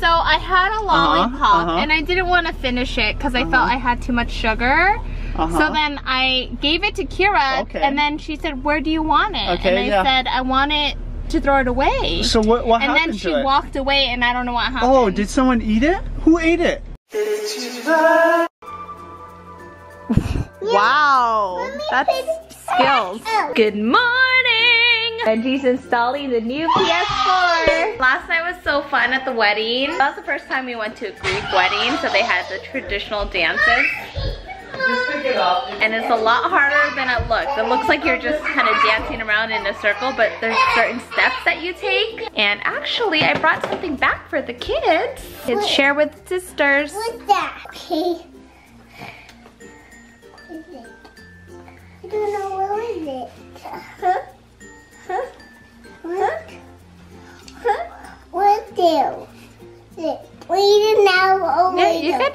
so I had a lollipop uh-huh. and I didn't want to finish it because I felt I had too much sugar. Uh-huh. So then I gave it to Keira Okay. and then she said, where do you want it? Okay, and I yeah. said, I want it to throw it away. So what, what and happened then she to it? walked away and I don't know what happened. Oh, did someone eat it? Who ate it? Wow, that's skills. Good morning! Benji's installing the new PS4. Last night was so fun at the wedding. That was the first time we went to a Greek wedding, so they had the traditional dances. Just pick it up. And it's a lot harder than it looks. It looks like you're just kind of dancing around in a circle, but there's certain steps that you take. And actually, I brought something back for the kids. Kids share with sisters. What's that? Okay. What is it? I don't know what is it. Huh? Huh? What? What do? Wait it now later? you could,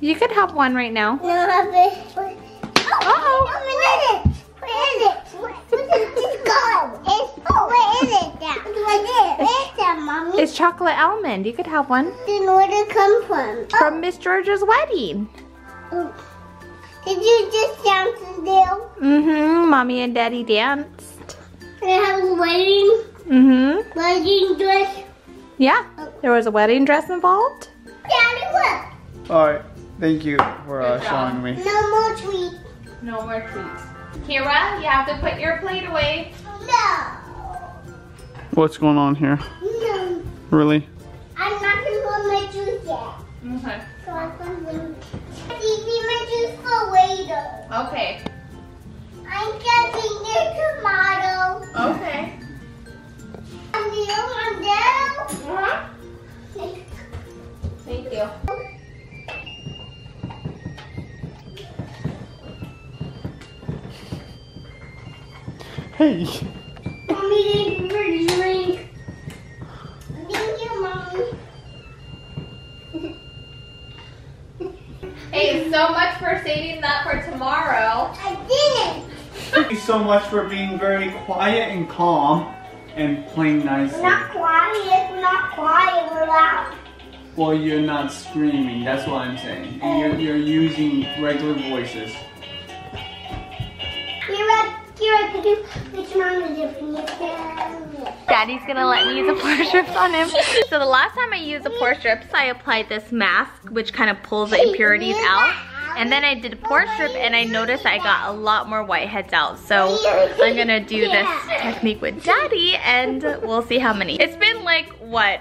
you could have one right now. No, have it. Oh, what is it? Where is it? Where is it? Just go. It's, oh, where is it now? What is it? Where is that, mommy? It's chocolate almond. You could have one Then where did it come from? from Miss Georgia's wedding. Oh. Did you just dance and do? Mm-hmm. Mommy and Daddy danced. I have a wedding, Mm-hmm. wedding dress? Yeah. There was a wedding dress involved. Daddy, look. Alright, thank you for uh, showing me. No more treats. No more treats. Keira, you have to put your plate away. No. What's going on here? No. Really? I'm not going to put my juice yet. Okay. So I'm going to keep my juice for later. Okay. I'm getting the tomato. Okay. And the other one down. Thank you. Hey. Mommy didn't bring a drink. Thank you, Mommy. Hey, so much for saving that for tomorrow. I didn't. Thank you so much for being very quiet and calm and playing nicely. We're not quiet. We're not quiet. We're loud. Well, you're not screaming, that's what I'm saying. You're, you're using regular voices. Keira, Keira, could you which one is it Daddy's gonna let me use the pore strips on him. So the last time I used the pore strips, I applied this mask, which kind of pulls the impurities out. And then I did a pore strip and I noticed I got a lot more whiteheads out. So I'm gonna do this technique with Daddy and we'll see how many. It's been like, what,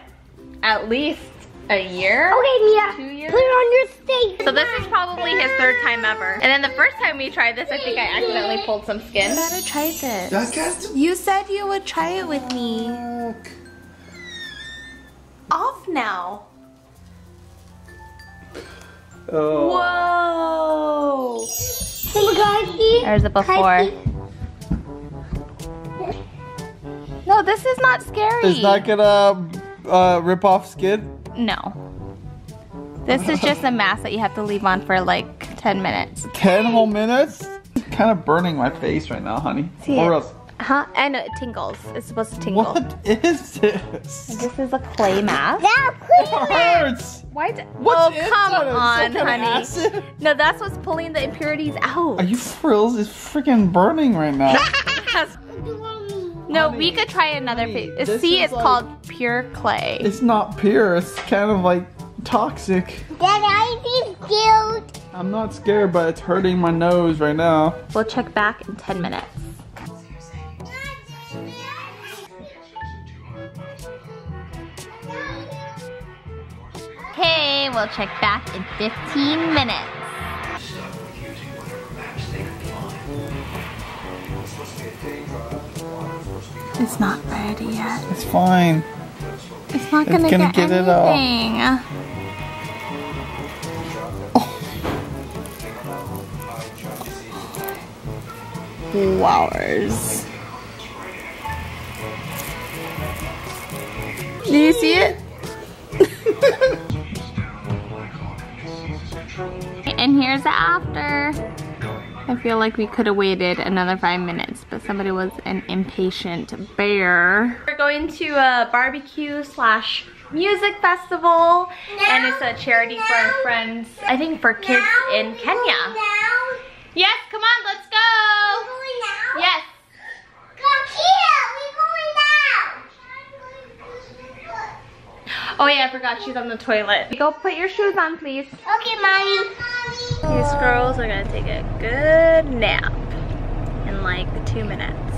at least a year? Okay, Miya. Two years? Put it on your face. So this is probably his third time ever. And then the first time we tried this, I think I accidentally pulled some skin. Better try this. You said you would try it with me. Off now. Oh. Whoa. My God, see? There's a before. No, this is not scary. It's not gonna uh, rip off skin? No. This is just a mask that you have to leave on for like 10 minutes. 10 whole minutes? It's kind of burning my face right now, honey. See or it? else. Huh? Oh, and it tingles. It's supposed to tingle. What is this? This is a clay mask. That clay clean it. hurts. Why? d- What's oh, inside come it? On, honey. acid? No, that's what's pulling the impurities out. Are you frills? It's freaking burning right now. That's- no, we could try another honey, face. Uh, see, it's like- called pure clay. it's not pure. It's kind of like toxic. Dad, I feel cute. I'm not scared, but it's hurting my nose right now. We'll check back in 10 minutes. Okay, we'll check back in 15 minutes. It's not ready yet. It's fine. It's not gonna, gonna get, get it all. anything. Oh. Flowers. Do you see it? And here's the after. I feel like we could have waited another five minutes, but somebody was an impatient bear. We're going to a barbecue slash music festival and it's a charity for our friends, I think for kids in Kenya. Yes, come on, let's go. Yes. Oh yeah, I forgot she's on the toilet. Go put your shoes on, please. Okay, mommy. These girls are gonna take a good nap in like two minutes.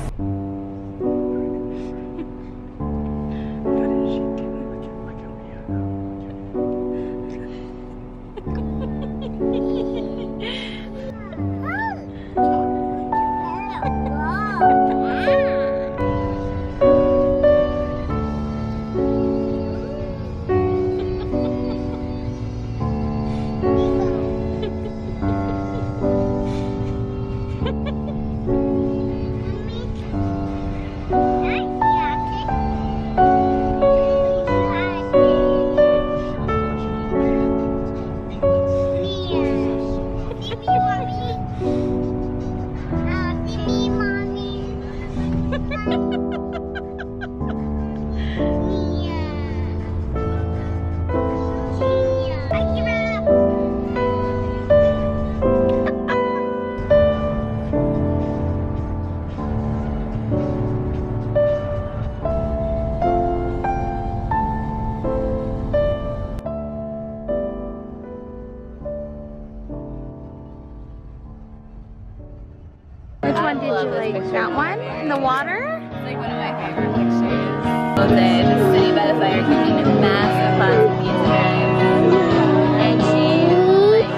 Which one did you like? That one? In the water? like one of my favorite pictures. All day, just sitting by the fire, cooking a massive pot of music. And she, like,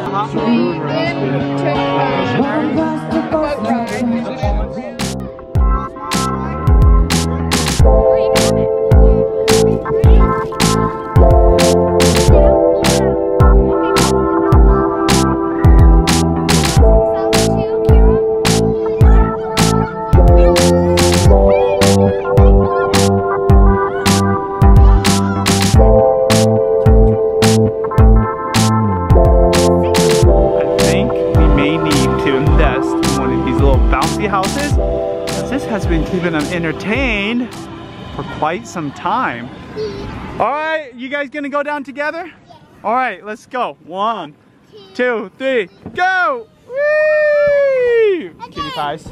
has been keeping them entertained for quite some time. All right, you guys gonna go down together? All right, let's go. One, two, three, go! Whee! Kitty pies.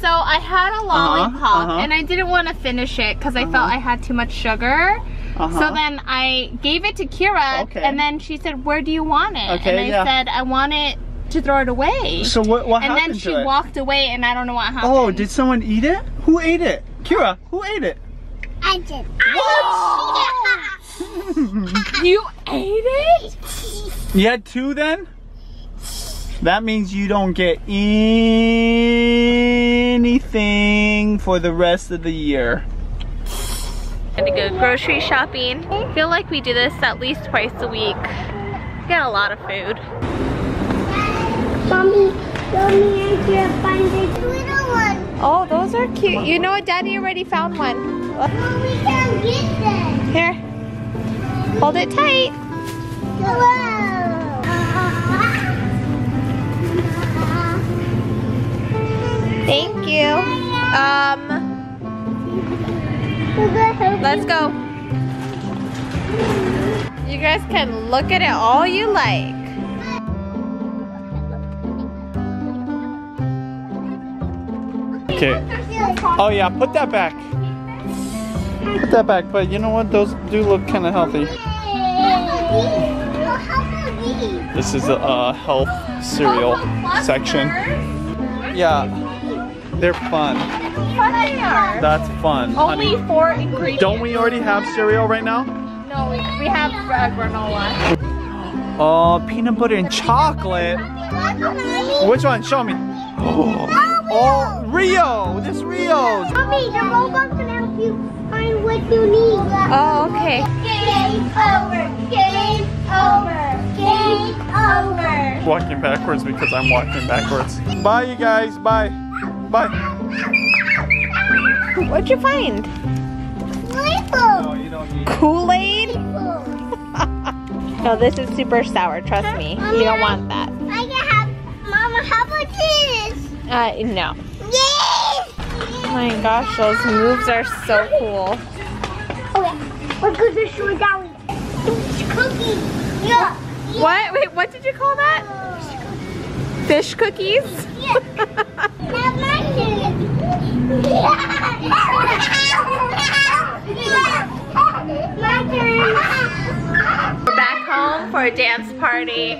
So I had a lollipop uh-huh. and I didn't want to finish it because I felt I had too much sugar. Uh-huh. So then I gave it to Keira Okay. and then she said, where do you want it? Okay, and I yeah. said, I want it to throw it away. So what, what and happened then she to it? walked away and I don't know what happened. Oh, did someone eat it? Who ate it? Keira, who ate it? I did. You ate it? You had two then? That means you don't get anything for the rest of the year. Had to go grocery shopping. I feel like we do this at least twice a week. Get a lot of food. Mommy, mommy, I can't find this little one. Oh, those are cute. You know what? Daddy already found one. No, we can't get them. Here. Hold it tight. Thank you. Um, let's go. You guys can look at it all you like. Okay. Oh yeah, put that back. Put that back, but you know what? Those do look kind of healthy. This is a uh, health cereal section. Yeah, they're fun. That's fun, Only honey. four ingredients. Don't we already have cereal right now? No, we, we have uh, granola. Oh, peanut butter and chocolate. Which one? Show me. Oh, Rio. This Rio's. Mommy, the robot can help you find what you need. Oh, okay. Game over. Game over. Game over. Walking backwards because I'm walking backwards. Bye, you guys. Bye. Bye. What'd you find? Playful. you don't Kool-Aid? No, this is super sour. Trust me. You don't want that. Uh, no. Yes. Oh my gosh, those moves are so cool. Okay, let's go to shore down. Cookie. Yeah. What? Wait, what did you call that? Fish cookies? Yeah. My turn. My turn. We're back home for a dance party.